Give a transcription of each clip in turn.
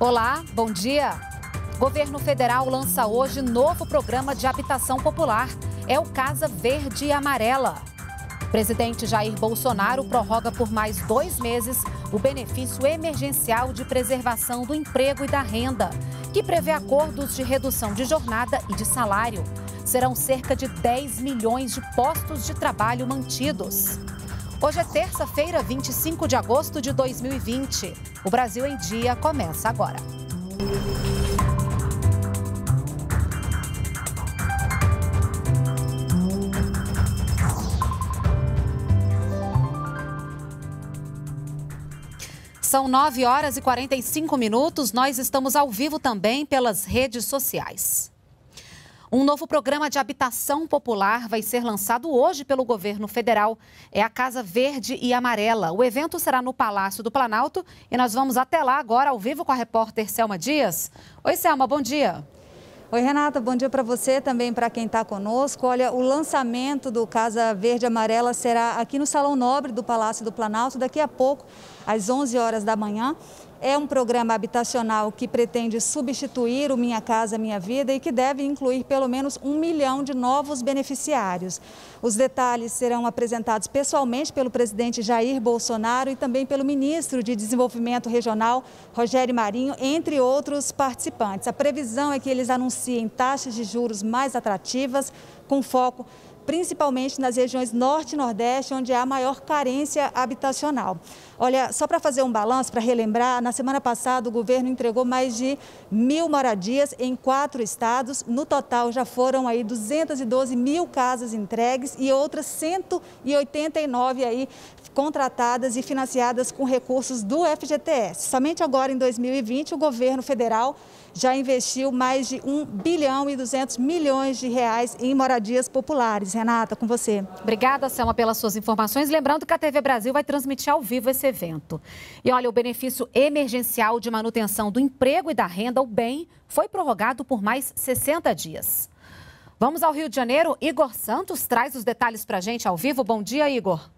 Olá, bom dia. Governo federal lança hoje novo programa de habitação popular. É o Casa Verde e Amarela. Presidente Jair Bolsonaro prorroga por mais dois meses o benefício emergencial de preservação do emprego e da renda, que prevê acordos de redução de jornada e de salário. Serão cerca de 10 milhões de postos de trabalho mantidos. Hoje é terça-feira, 25 de agosto de 2020. O Brasil em Dia começa agora. São 9 horas e 45 minutos. Nós estamos ao vivo também pelas redes sociais. Um novo programa de habitação popular vai ser lançado hoje pelo governo federal. É a Casa Verde e Amarela. O evento será no Palácio do Planalto e nós vamos até lá agora ao vivo com a repórter Selma Dias. Oi, Selma, bom dia. Oi, Renata, bom dia para você, também para quem está conosco. Olha, o lançamento do Casa Verde Amarela será aqui no Salão Nobre do Palácio do Planalto, daqui a pouco, às 11 horas da manhã. É um programa habitacional que pretende substituir o Minha Casa Minha Vida e que deve incluir pelo menos um milhão de novos beneficiários. Os detalhes serão apresentados pessoalmente pelo presidente Jair Bolsonaro e também pelo ministro de Desenvolvimento Regional, Rogério Marinho, entre outros participantes. A previsão é que eles anunciem taxas de juros mais atrativas, com foco principalmente nas regiões norte e nordeste, onde há maior carência habitacional. Olha, só para fazer um balanço, para relembrar, na semana passada o governo entregou mais de mil moradias em quatro estados. No total já foram aí 212 mil casas entregues e outras 189 aí contratadas e financiadas com recursos do FGTS. Somente agora em 2020 o governo federal já investiu mais de 1 bilhão e 200 milhões de reais em moradias populares. Renata, com você. Obrigada, Selma, pelas suas informações. Lembrando que a TV Brasil vai transmitir ao vivo esse evento. E olha, o benefício emergencial de manutenção do emprego e da renda, o BEM, foi prorrogado por mais 60 dias. Vamos ao Rio de Janeiro. Igor Santos traz os detalhes para a gente ao vivo. Bom dia, Igor.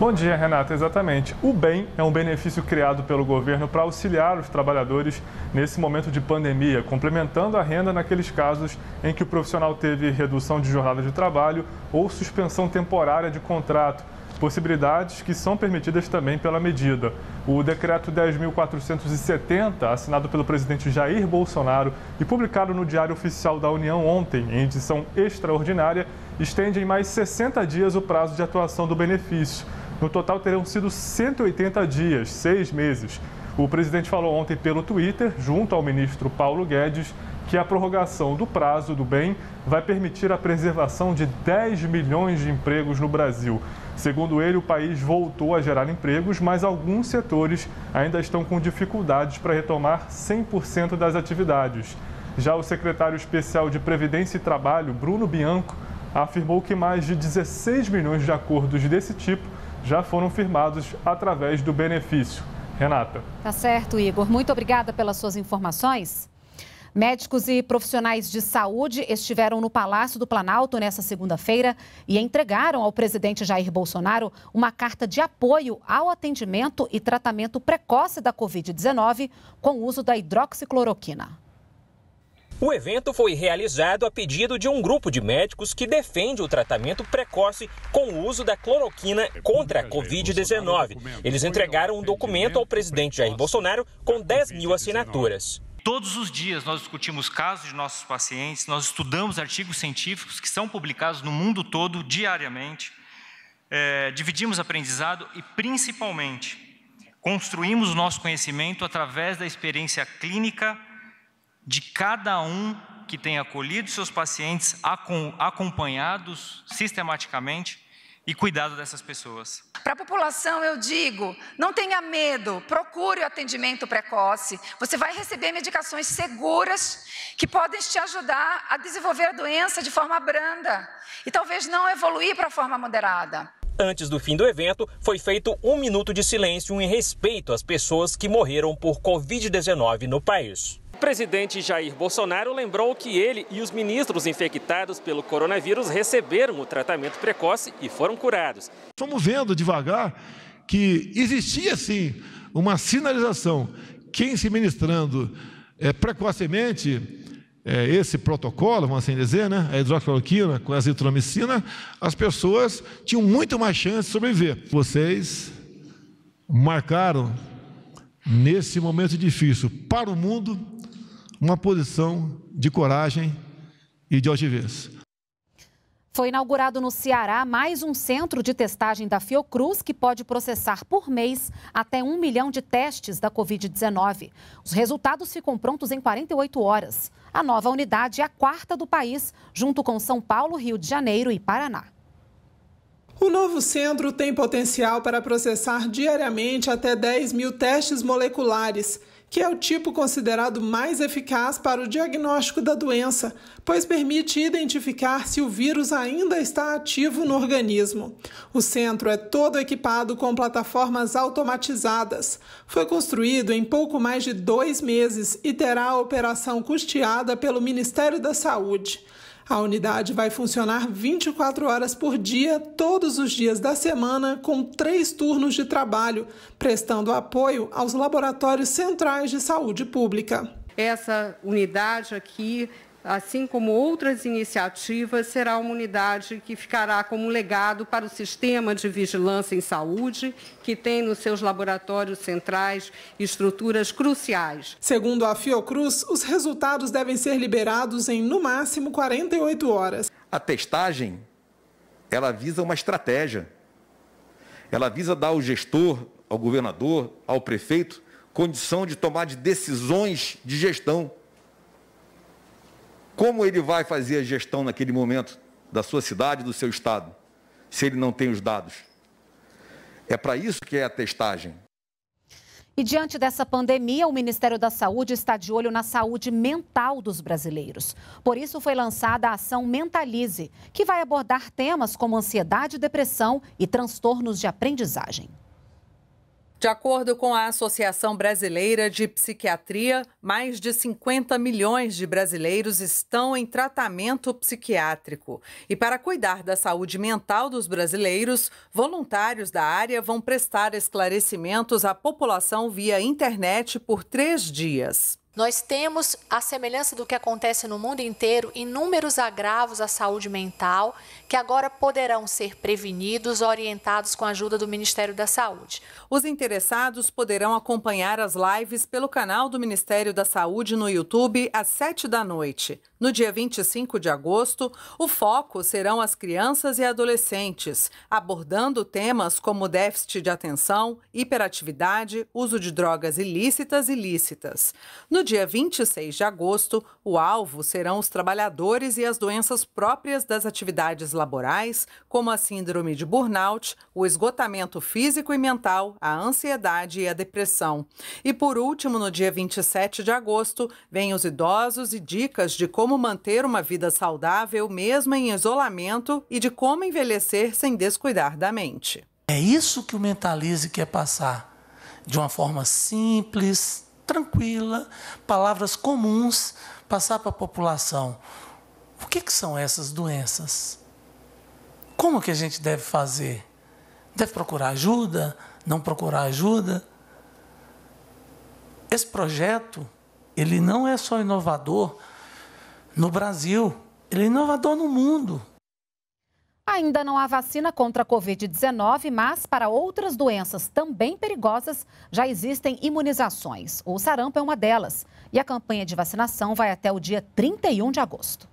Bom dia, Renata. Exatamente. O BEM é um benefício criado pelo governo para auxiliar os trabalhadores nesse momento de pandemia, complementando a renda naqueles casos em que o profissional teve redução de jornada de trabalho ou suspensão temporária de contrato, possibilidades que são permitidas também pela medida. O decreto 10.470, assinado pelo presidente Jair Bolsonaro e publicado no Diário Oficial da União ontem, em edição extraordinária, estende em mais 60 dias o prazo de atuação do benefício. No total, terão sido 180 dias, seis meses. O presidente falou ontem pelo Twitter, junto ao ministro Paulo Guedes, que a prorrogação do prazo do bem vai permitir a preservação de 10 milhões de empregos no Brasil. Segundo ele, o país voltou a gerar empregos, mas alguns setores ainda estão com dificuldades para retomar 100% das atividades. Já o secretário especial de Previdência e Trabalho, Bruno Bianco, afirmou que mais de 16 milhões de acordos desse tipo já foram firmados através do benefício. Renata. Tá certo, Igor. Muito obrigada pelas suas informações. Médicos e profissionais de saúde estiveram no Palácio do Planalto nesta segunda-feira e entregaram ao presidente Jair Bolsonaro uma carta de apoio ao atendimento e tratamento precoce da Covid-19 com o uso da hidroxicloroquina. O evento foi realizado a pedido de um grupo de médicos que defende o tratamento precoce com o uso da cloroquina contra a Covid-19. Eles entregaram um documento ao presidente Jair Bolsonaro com 10 mil assinaturas. Todos os dias nós discutimos casos de nossos pacientes, nós estudamos artigos científicos que são publicados no mundo todo diariamente, é, dividimos aprendizado e, principalmente, construímos o nosso conhecimento através da experiência clínica de cada um que tem acolhido seus pacientes, acompanhados sistematicamente e cuidado dessas pessoas. Para a população, eu digo: não tenha medo, procure o atendimento precoce. Você vai receber medicações seguras que podem te ajudar a desenvolver a doença de forma branda e talvez não evoluir para a forma moderada. Antes do fim do evento, foi feito um minuto de silêncio em respeito às pessoas que morreram por Covid-19 no país presidente Jair Bolsonaro lembrou que ele e os ministros infectados pelo coronavírus receberam o tratamento precoce e foram curados. Estamos vendo devagar que existia sim uma sinalização. Quem se ministrando é, precocemente é, esse protocolo, vamos assim dizer, né, a hidroxicloroquina com a azitromicina, as pessoas tinham muito mais chance de sobreviver. Vocês marcaram, nesse momento difícil para o mundo, uma posição de coragem e de altivez. Foi inaugurado no Ceará mais um centro de testagem da Fiocruz que pode processar por mês até um milhão de testes da Covid-19. Os resultados ficam prontos em 48 horas. A nova unidade é a quarta do país, junto com São Paulo, Rio de Janeiro e Paraná. O novo centro tem potencial para processar diariamente até 10 mil testes moleculares que é o tipo considerado mais eficaz para o diagnóstico da doença, pois permite identificar se o vírus ainda está ativo no organismo. O centro é todo equipado com plataformas automatizadas. Foi construído em pouco mais de dois meses e terá a operação custeada pelo Ministério da Saúde. A unidade vai funcionar 24 horas por dia, todos os dias da semana, com três turnos de trabalho, prestando apoio aos laboratórios centrais de saúde pública. Essa unidade aqui assim como outras iniciativas, será uma unidade que ficará como legado para o sistema de vigilância em saúde, que tem nos seus laboratórios centrais estruturas cruciais. Segundo a Fiocruz, os resultados devem ser liberados em, no máximo, 48 horas. A testagem, ela visa uma estratégia. Ela visa dar ao gestor, ao governador, ao prefeito, condição de tomar de decisões de gestão como ele vai fazer a gestão naquele momento da sua cidade, do seu estado, se ele não tem os dados? É para isso que é a testagem. E diante dessa pandemia, o Ministério da Saúde está de olho na saúde mental dos brasileiros. Por isso foi lançada a ação Mentalize, que vai abordar temas como ansiedade, depressão e transtornos de aprendizagem. De acordo com a Associação Brasileira de Psiquiatria, mais de 50 milhões de brasileiros estão em tratamento psiquiátrico. E para cuidar da saúde mental dos brasileiros, voluntários da área vão prestar esclarecimentos à população via internet por três dias. Nós temos, a semelhança do que acontece no mundo inteiro, inúmeros agravos à saúde mental que agora poderão ser prevenidos, orientados com a ajuda do Ministério da Saúde. Os interessados poderão acompanhar as lives pelo canal do Ministério da Saúde no YouTube às 7 da noite. No dia 25 de agosto, o foco serão as crianças e adolescentes, abordando temas como déficit de atenção, hiperatividade, uso de drogas ilícitas e lícitas. No dia 26 de agosto, o alvo serão os trabalhadores e as doenças próprias das atividades laborais, como a síndrome de burnout, o esgotamento físico e mental, a ansiedade e a depressão. E por último, no dia 27 de agosto, vêm os idosos e dicas de como manter uma vida saudável mesmo em isolamento e de como envelhecer sem descuidar da mente. É isso que o Mentalize quer passar, de uma forma simples, tranquila, palavras comuns, passar para a população. O que, que são essas doenças? Como que a gente deve fazer? Deve procurar ajuda? Não procurar ajuda? Esse projeto, ele não é só inovador no Brasil, ele é inovador no mundo. Ainda não há vacina contra a Covid-19, mas para outras doenças também perigosas já existem imunizações. O sarampo é uma delas. E a campanha de vacinação vai até o dia 31 de agosto.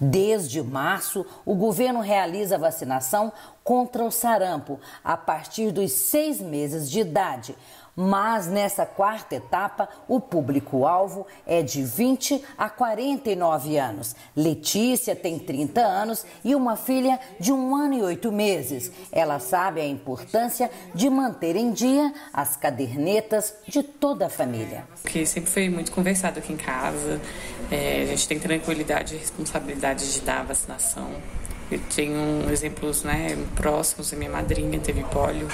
Desde março, o governo realiza vacinação contra o sarampo a partir dos seis meses de idade. Mas nessa quarta etapa, o público-alvo é de 20 a 49 anos. Letícia tem 30 anos e uma filha de um ano e oito meses. Ela sabe a importância de manter em dia as cadernetas de toda a família. Porque sempre foi muito conversado aqui em casa, é, a gente tem tranquilidade e responsabilidade de dar a vacinação. Eu tenho exemplos né, próximos, a minha madrinha teve pólio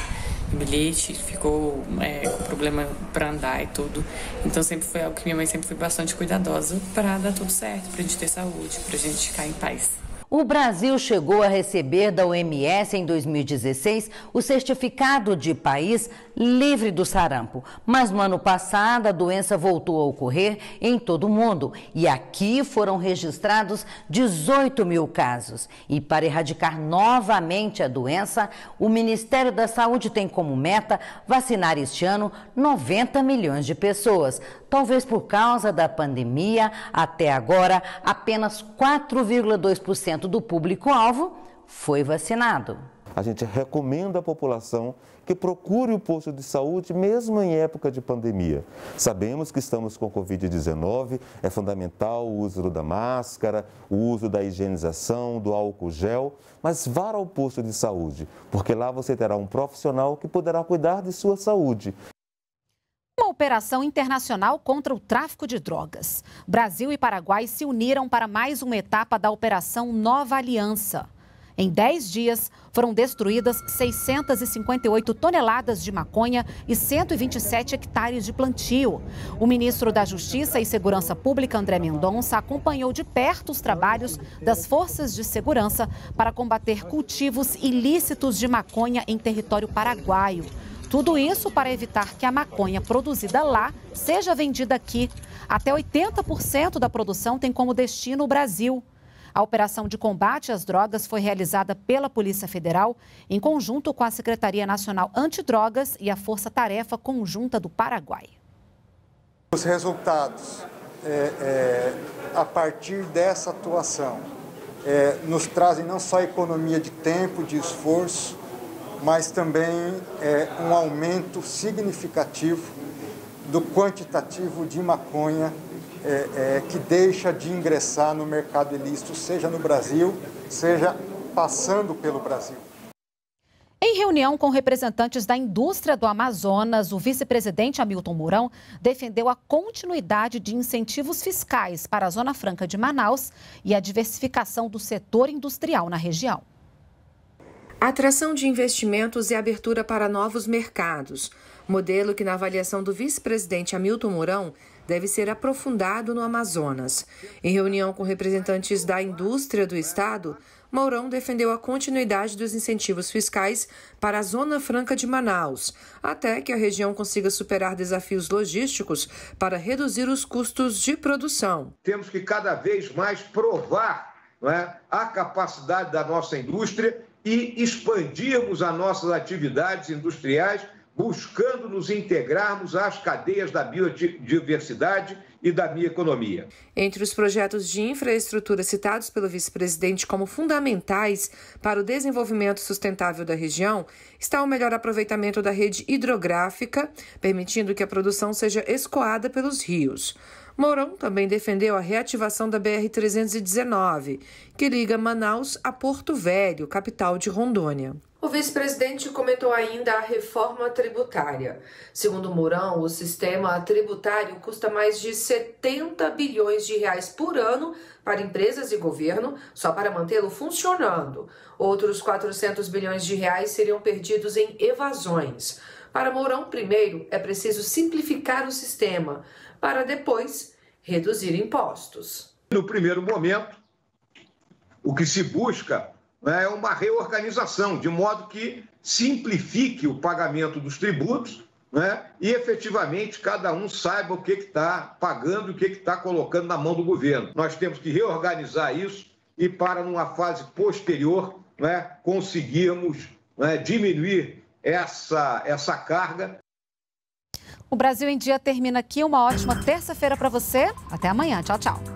bilhete, ficou é, com problema para andar e tudo. Então sempre foi algo que minha mãe sempre foi bastante cuidadosa para dar tudo certo, para a gente ter saúde, para a gente ficar em paz. O Brasil chegou a receber da OMS em 2016 o certificado de país livre do sarampo. Mas no ano passado a doença voltou a ocorrer em todo o mundo e aqui foram registrados 18 mil casos. E para erradicar novamente a doença, o Ministério da Saúde tem como meta vacinar este ano 90 milhões de pessoas. Talvez por causa da pandemia, até agora apenas 4,2% do público-alvo foi vacinado. A gente recomenda à população que procure o posto de saúde mesmo em época de pandemia. Sabemos que estamos com Covid-19, é fundamental o uso da máscara, o uso da higienização, do álcool gel, mas vá ao posto de saúde, porque lá você terá um profissional que poderá cuidar de sua saúde. Operação internacional contra o tráfico de drogas. Brasil e Paraguai se uniram para mais uma etapa da Operação Nova Aliança. Em 10 dias, foram destruídas 658 toneladas de maconha e 127 hectares de plantio. O ministro da Justiça e Segurança Pública, André Mendonça, acompanhou de perto os trabalhos das forças de segurança para combater cultivos ilícitos de maconha em território paraguaio. Tudo isso para evitar que a maconha produzida lá seja vendida aqui. Até 80% da produção tem como destino o Brasil. A operação de combate às drogas foi realizada pela Polícia Federal em conjunto com a Secretaria Nacional Antidrogas e a Força Tarefa Conjunta do Paraguai. Os resultados é, é, a partir dessa atuação é, nos trazem não só economia de tempo, de esforço, mas também é, um aumento significativo do quantitativo de maconha é, é, que deixa de ingressar no mercado ilícito, seja no Brasil, seja passando pelo Brasil. Em reunião com representantes da indústria do Amazonas, o vice-presidente Hamilton Mourão defendeu a continuidade de incentivos fiscais para a Zona Franca de Manaus e a diversificação do setor industrial na região. Atração de investimentos e abertura para novos mercados. Modelo que, na avaliação do vice-presidente Hamilton Mourão, deve ser aprofundado no Amazonas. Em reunião com representantes da indústria do estado, Mourão defendeu a continuidade dos incentivos fiscais para a Zona Franca de Manaus, até que a região consiga superar desafios logísticos para reduzir os custos de produção. Temos que cada vez mais provar é, a capacidade da nossa indústria e expandirmos as nossas atividades industriais buscando nos integrarmos às cadeias da biodiversidade e da bioeconomia. Entre os projetos de infraestrutura citados pelo vice-presidente como fundamentais para o desenvolvimento sustentável da região está o melhor aproveitamento da rede hidrográfica, permitindo que a produção seja escoada pelos rios. Mourão também defendeu a reativação da BR-319, que liga Manaus a Porto Velho, capital de Rondônia. O vice-presidente comentou ainda a reforma tributária. Segundo Mourão, o sistema tributário custa mais de 70 bilhões de reais por ano para empresas e governo, só para mantê-lo funcionando. Outros 400 bilhões de reais seriam perdidos em evasões. Para Mourão, primeiro é preciso simplificar o sistema, para depois reduzir impostos. No primeiro momento, o que se busca é uma reorganização, de modo que simplifique o pagamento dos tributos né, e efetivamente cada um saiba o que está pagando o que está colocando na mão do governo. Nós temos que reorganizar isso e, para numa fase posterior, né, conseguirmos né, diminuir essa, essa carga. O Brasil em Dia termina aqui. Uma ótima terça-feira para você. Até amanhã. Tchau, tchau.